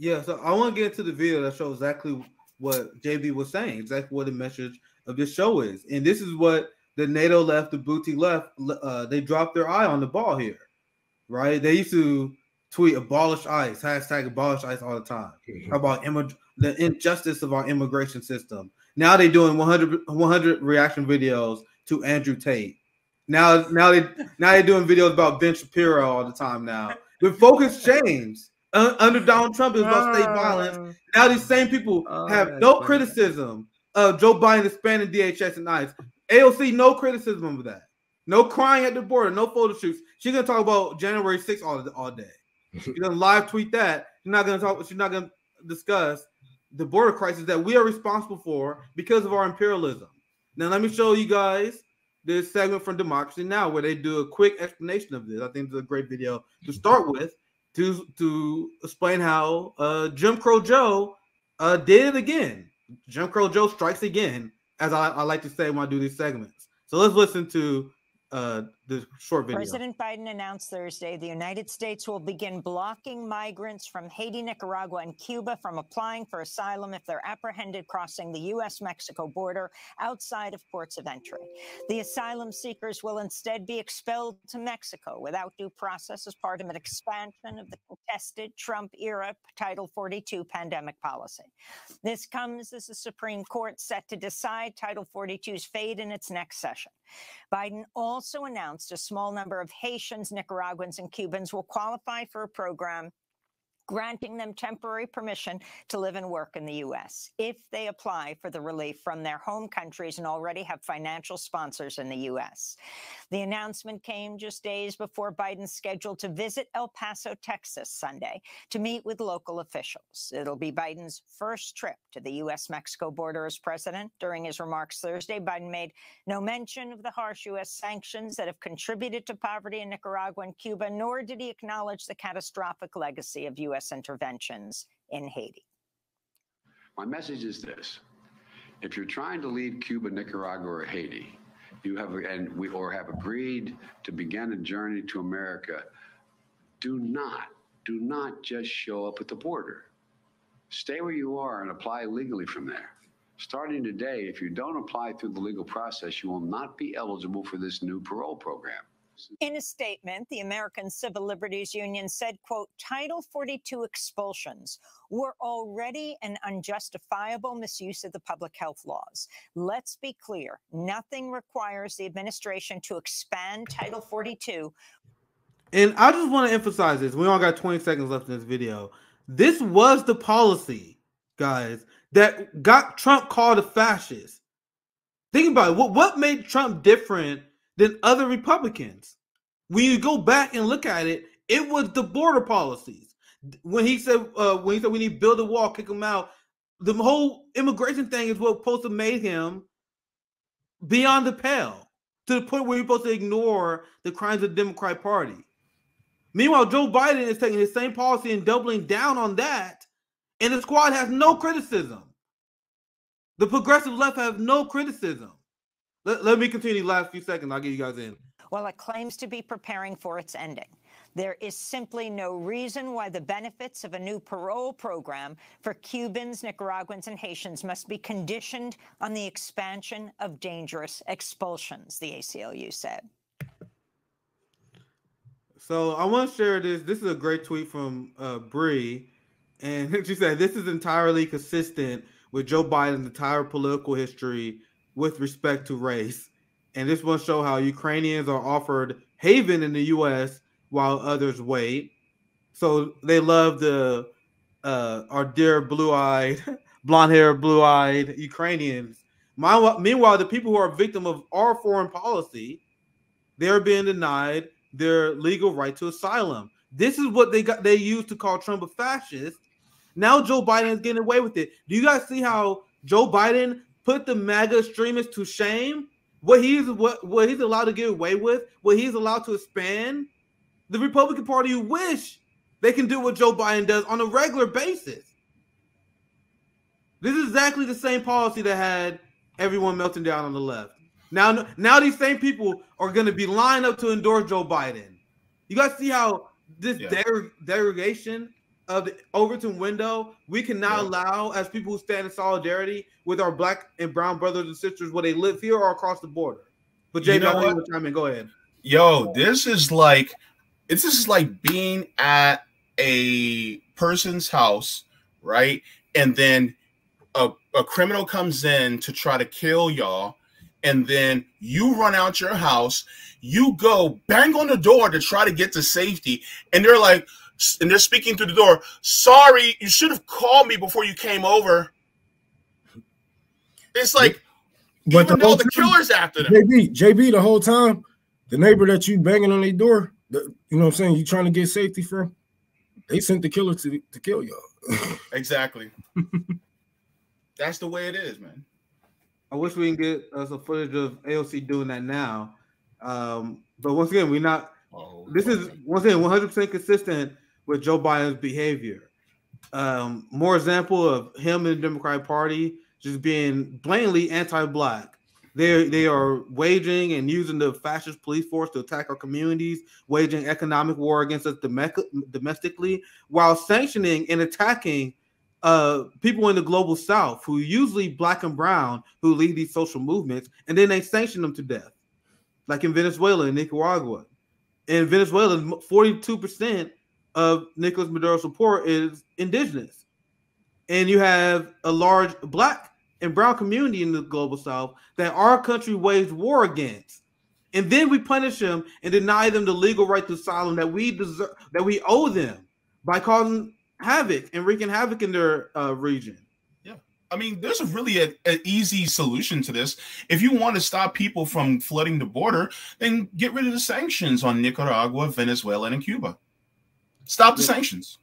Yeah, so I want to get into the video that shows exactly what JB was saying, exactly what the message of this show is. And this is what the NATO left, the booty left, uh, they dropped their eye on the ball here, right? They used to tweet abolish ICE, hashtag abolish ICE all the time. Mm-hmm. About Im- the injustice of our immigration system? Now they're doing 100, 100 reaction videos to Andrew Tate. Now, now they now they're doing videos about Ben Shapiro all the time. Now the focus changed. Uh, under Donald Trump, it was about state violence. Uh. Now these same people oh, have no funny. criticism of Joe Biden expanding DHS and ICE. AOC, no criticism of that. No crying at the border, no photo shoots. She's gonna talk about January 6th all, all day. She's gonna live tweet that. She's not gonna talk, she's not gonna discuss the border crisis that we are responsible for because of our imperialism. Now, let me show you guys this segment from Democracy Now, where they do a quick explanation of this. I think it's a great video to start with to to explain how uh, Jim Crow Joe uh, did it again. Jim Crow Joe strikes again, as I, I like to say when I do these segments. So let's listen to uh, the short video. President Biden announced Thursday the United States will begin blocking migrants from Haiti, Nicaragua, and Cuba from applying for asylum if they're apprehended crossing the U.S. Mexico border outside of ports of entry. The asylum seekers will instead be expelled to Mexico without due process as part of an expansion of the contested Trump era Title 42 pandemic policy. This comes as the Supreme Court set to decide Title 42's fate in its next session. Biden also announced a small number of Haitians, Nicaraguans, and Cubans will qualify for a program granting them temporary permission to live and work in the U.S. if they apply for the relief from their home countries and already have financial sponsors in the U.S. The announcement came just days before Biden's scheduled to visit El Paso, Texas, Sunday to meet with local officials. It'll be Biden's first trip to the U.S. Mexico border as president. During his remarks Thursday, Biden made no mention of the harsh U.S. sanctions that have contributed to poverty in Nicaragua and Cuba, nor did he acknowledge the catastrophic legacy of U.S. U.S. interventions in Haiti. My message is this if you're trying to leave Cuba, Nicaragua, or Haiti, you have and we or have agreed to begin a journey to America, do not, do not just show up at the border. Stay where you are and apply legally from there. Starting today, if you don't apply through the legal process, you will not be eligible for this new parole program. In a statement, the American Civil Liberties Union said, quote, Title 42 expulsions were already an unjustifiable misuse of the public health laws. Let's be clear, nothing requires the administration to expand Title 42. And I just want to emphasize this. We only got 20 seconds left in this video. This was the policy, guys, that got Trump called a fascist. Think about it. What, what made Trump different than other Republicans. When you go back and look at it, it was the border policies. When he said uh, when he said we need to build a wall, kick them out, the whole immigration thing is what supposed to make him beyond the pale to the point where you're supposed to ignore the crimes of the Democrat Party. Meanwhile, Joe Biden is taking his same policy and doubling down on that, and the squad has no criticism. The progressive left has no criticism. Let, let me continue the last few seconds. I'll get you guys in. Well, it claims to be preparing for its ending. There is simply no reason why the benefits of a new parole program for Cubans, Nicaraguans, and Haitians must be conditioned on the expansion of dangerous expulsions, the ACLU said. So I want to share this. This is a great tweet from uh, Bree. And she said, This is entirely consistent with Joe Biden's entire political history with respect to race. And this will show how Ukrainians are offered haven in the U.S. while others wait. So they love the uh, our dear blue-eyed, blonde-haired, blue-eyed Ukrainians. meanwhile, the people who are victim of our foreign policy, they're being denied their legal right to asylum. This is what they got. They used to call Trump a fascist. Now Joe Biden is getting away with it. Do you guys see how Joe Biden put the MAGA extremists to shame. What he's what what he's allowed to get away with, what he's allowed to expand. The Republican Party wish they can do what Joe Biden does on a regular basis. This is exactly the same policy that had everyone melting down on the left. Now, now these same people are going to be lined up to endorse Joe Biden. You guys see how this yeah. derogation of the Overton window, we can now yeah. allow as people who stand in solidarity with our black and brown brothers and sisters, whether they live here or across the border. But Jay, you know what? Time in. Go ahead. Yo, this is like this is like being at a person's house, right? And then a, a criminal comes in to try to kill y'all, and then you run out your house, you go bang on the door to try to get to safety, and they're like, and they're speaking through the door. Sorry, you should have called me before you came over. It's like, but the, whole the killer's after them. JB, JB, the whole time, the neighbor that you banging on their door, the, you know what I'm saying? You trying to get safety from? They sent the killer to to kill y'all. exactly. That's the way it is, man. I wish we can get uh, some footage of AOC doing that now. Um, but once again, we're not. Oh, this is once again 100 percent consistent with Joe Biden's behavior. Um, more example of him and the Democratic Party just being blatantly anti-black. They they are waging and using the fascist police force to attack our communities, waging economic war against us domestically, while sanctioning and attacking uh, people in the global south who usually black and brown who lead these social movements, and then they sanction them to death, like in Venezuela and Nicaragua. In Venezuela, 42% of Nicolas Maduro's support is indigenous. And you have a large black and brown community in the global south that our country waged war against. And then we punish them and deny them the legal right to asylum that we deserve that we owe them by causing havoc and wreaking havoc in their uh, region. Yeah. I mean, there's a really an easy solution to this. If you want to stop people from flooding the border, then get rid of the sanctions on Nicaragua, Venezuela, and Cuba. Stop the sanctions.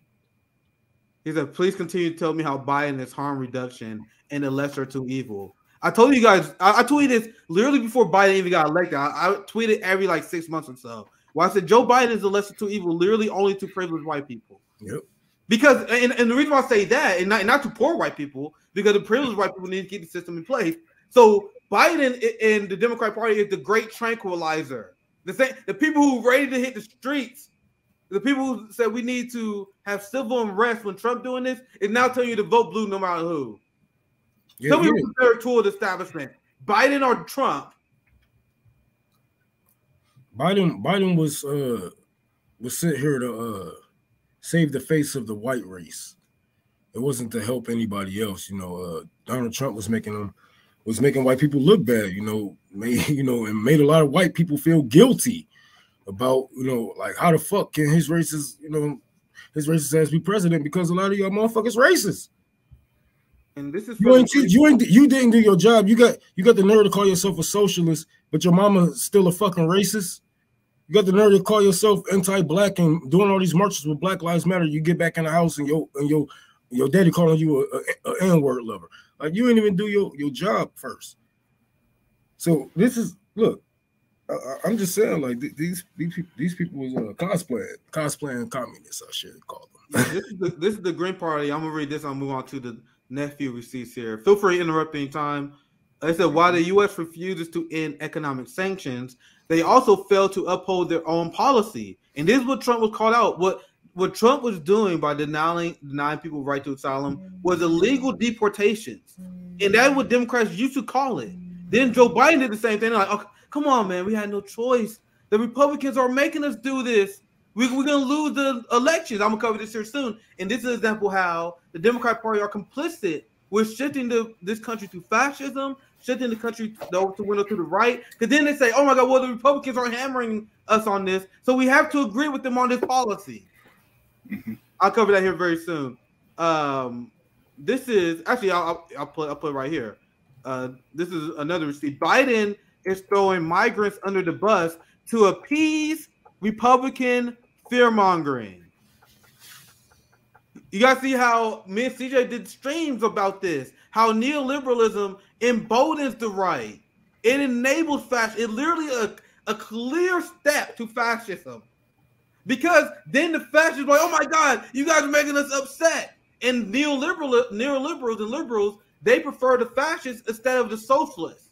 He said, please continue to tell me how Biden is harm reduction and the lesser to evil. I told you guys, I, I tweeted this literally before Biden even got elected. I, I tweeted every like six months or so. Well, I said Joe Biden is the lesser to evil, literally only to privileged white people. Yep. Because and, and the reason why I say that, and not, not to poor white people, because the privileged white people need to keep the system in place. So Biden and the Democratic Party is the great tranquilizer. The same, the people who ready to hit the streets the people who said we need to have civil unrest when Trump doing this is now telling you to vote blue no matter who. Yeah, Tell me who's the third tool of the establishment, Biden or Trump? Biden Biden was uh was sent here to uh save the face of the white race. It wasn't to help anybody else, you know. Uh Donald Trump was making them was making white people look bad, you know, made you know, and made a lot of white people feel guilty about you know like how the fuck can his racist you know his racist ass be president because a lot of y'all motherfuckers racist. And this is you ain't you, you ain't you didn't do your job. You got you got the nerve to call yourself a socialist, but your mama still a fucking racist. You got the nerve to call yourself anti-black and doing all these marches with Black Lives Matter. You get back in the house and your and your your daddy calling you a, a, a N-word lover. Like you ain't even do your, your job first. So this is look, I, am just saying, like these these people, these people was uh, cosplaying, cosplaying communists. I should call them. this, is the, this is the Green Party. I'm gonna read this. I'll move on to the nephew receipts here. Feel free to interrupt anytime. They said while the U.S. refuses to end economic sanctions, they also fail to uphold their own policy. And this is what Trump was called out. What what Trump was doing by denying denying people right to asylum was illegal deportations, and that's what Democrats used to call it. Then Joe Biden did the same thing. They're like, okay, Come on, man. We had no choice. The Republicans are making us do this. We, are going to lose the elections. I'm going to cover this here soon. And this is an example how the Democrat Party are complicit with shifting the, this country to fascism, shifting the country Overton window to the right. Because then they say, oh my God, well, the Republicans are hammering us on this. So we have to agree with them on this policy. Mm-hmm. I'll cover that here very soon. Um, this is actually, I'll, I'll, I'll, put, I'll put right here. Uh, this is another receipt. Biden is throwing migrants under the bus to appease Republican fear mongering. You guys see how me and CJ did streams about this, how neoliberalism emboldens the right. It enables fascism. It literally a, a clear step to fascism. Because then the fascists are like, oh my God, you guys are making us upset. And neoliberal neoliberals and liberals, they prefer the fascists instead of the socialists.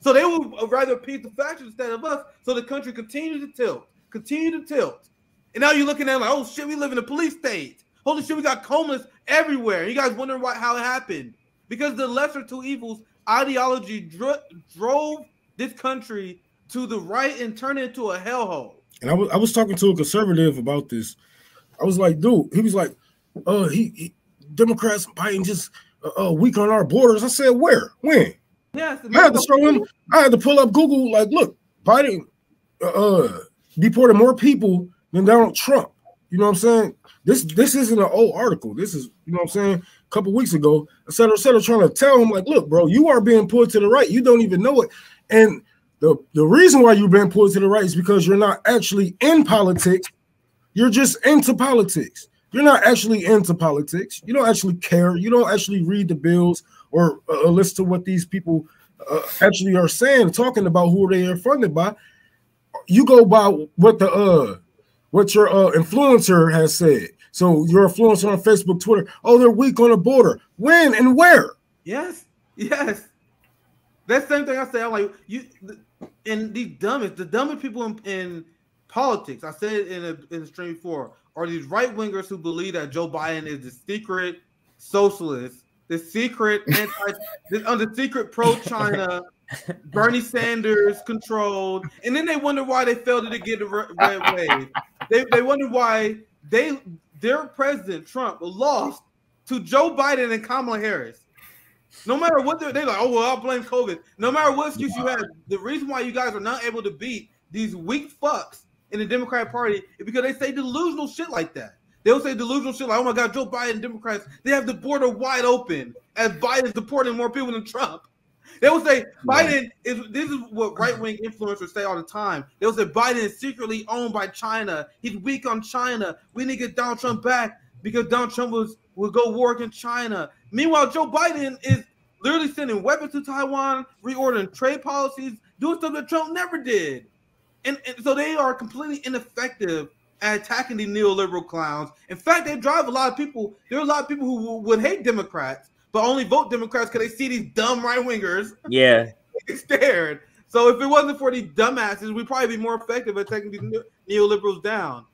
So they would rather appease the fascists instead of us. So the country continues to tilt, continue to tilt. And now you're looking at like, oh shit, we live in a police state. Holy shit, we got comas everywhere. You guys wondering why how it happened? Because the lesser two evils ideology dro- drove this country to the right and turned it into a hellhole. And I was I was talking to a conservative about this. I was like, dude, he was like, uh, he, he Democrats Biden just uh, weak on our borders. I said, where, when? Yes, I had to show him. I had to pull up Google. Like, look, Biden uh, uh deported more people than Donald Trump. You know what I'm saying? This this isn't an old article. This is you know what I'm saying. A couple weeks ago, et cetera, et cetera, trying to tell him like, look, bro, you are being pulled to the right. You don't even know it. And the the reason why you've been pulled to the right is because you're not actually in politics. You're just into politics. You're not actually into politics. You don't actually care. You don't actually read the bills or uh, listen to what these people uh, actually are saying, talking about who they are funded by. You go by what the uh what your uh, influencer has said. So your influencer on Facebook, Twitter, oh, they're weak on the border. When and where? Yes, yes. That same thing I say. I'm like you, and the dumbest, the dumbest people in, in politics. I said it in a in a stream before are these right wingers who believe that Joe Biden is the secret socialist, the secret anti, the, uh, the secret pro China. Bernie Sanders controlled, and then they wonder why they failed to get a red wave. They, they wonder why they their president Trump lost to Joe Biden and Kamala Harris. No matter what they're, they're like, oh well, I'll blame COVID. No matter what excuse you have, the reason why you guys are not able to beat these weak fucks in the Democratic Party is because they say delusional shit like that. They'll say delusional shit like, "Oh my God, Joe Biden, Democrats, they have the border wide open as Biden's deporting more people than Trump." They will say Biden is. This is what right wing influencers say all the time. They will say Biden is secretly owned by China. He's weak on China. We need to get Donald Trump back because Donald Trump was will go work in China. Meanwhile, Joe Biden is literally sending weapons to Taiwan, reordering trade policies, doing stuff that Trump never did. And, and so they are completely ineffective at attacking the neoliberal clowns. In fact, they drive a lot of people. There are a lot of people who would hate Democrats, but only vote Democrats because they see these dumb right wingers. Yeah. scared. So if it wasn't for these dumbasses, we'd probably be more effective at taking these neoliberals down.